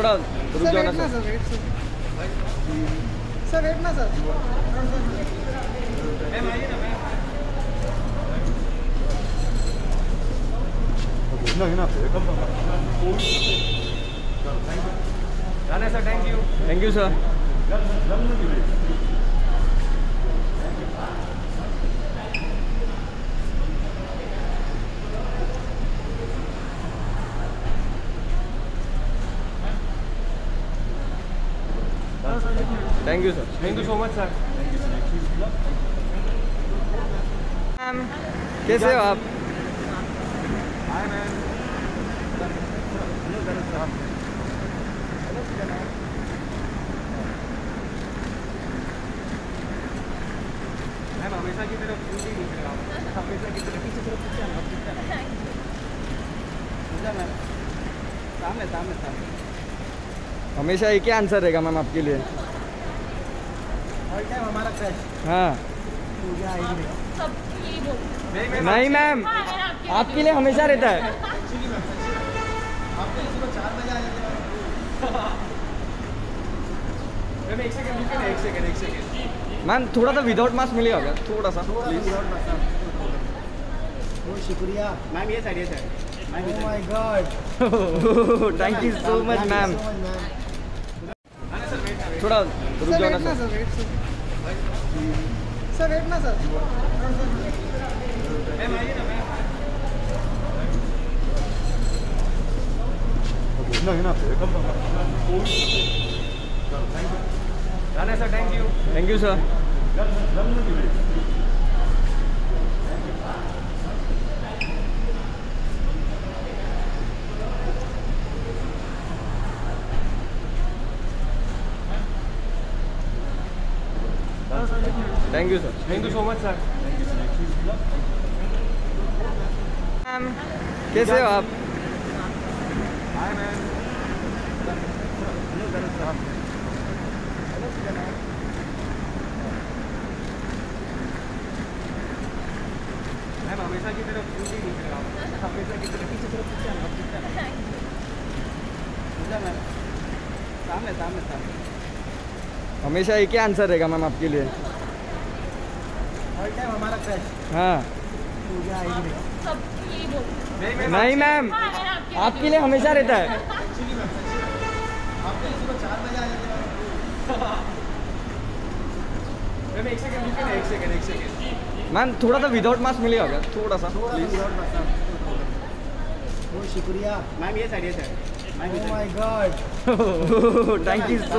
थोड़ा रुक सर जाओ ना ना सर। Sir wait sir. ना sir. Sir thank you thank you sir thank you sir thank you so much sir ma'am कैसे हो आप? मैम हमेशा की तरफ़ ड्यूटी दिख रहा हमेशा की तरफ़ पीछे तरफ़ पीछे आना पीछे मैम सामने सामने सामने। हमेशा एक ही आंसर रहेगा मैम आपके लिए। हाँ। नहीं मैम आपके आपके लिए हमेशा रहता है। हैं। मैम एक सेकंड रुकिए ना एक सेकंड एक सेकंड मैम थोड़ा सा विदाउट मास्क मिलेगा क्या? थोड़ा सा बहुत शुक्रिया। मैम ये साइड ये side. Thank you so much ma'am So much, ma'am. हाँ ना सर वेट ना थोड़ा रुक सर जाओ ना ना sir. Sir wait sir sir wait ना सर। मैम आइए ना ma'am Rana sir thank you thank you sir thank you sir thank you so much sir ma'am कैसे हो आप? मैम हमेशा की तरफ़ दिख रहा हूँ। हमेशा की तरफ़ पीछे तरफ़ पीछे आना पीछे मैम सामने सामने सामने। हमेशा एक ही आंसर रहेगा मैम आपके लिए। हाँ। नहीं मैम आपके आपके लिए हमेशा रहता है। हैं। मैम एक सेकंड रुकिए ना एक सेकंड एक सेकंड मैम थोड़ा सा विदाउट मास्क मिलेगा क्या थोड़ा सा बहुत शुक्रिया। मैम ये साइड ये साइड मैम ये Oh side. my god. Thank you so